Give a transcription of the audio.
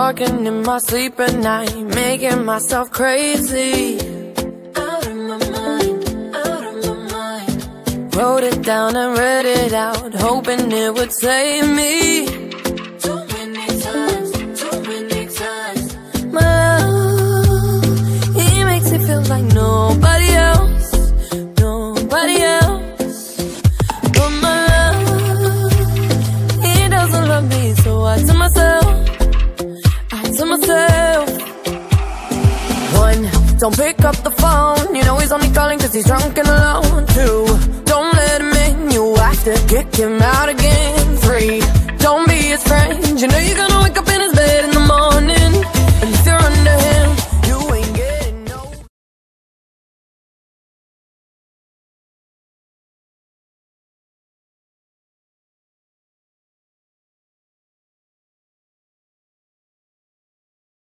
Talking in my sleep at night, making myself crazy. Out of my mind, out of my mind. Wrote it down and read it out, hoping it would save me. Too many times, too many times. My love, he makes me feel like nobody else, nobody else. But my love, he doesn't love me, so I tell myself, myself. One, don't pick up the phone. You know he's only calling cause he's drunk and alone. Two, don't let him in. You have to kick him out again. Three,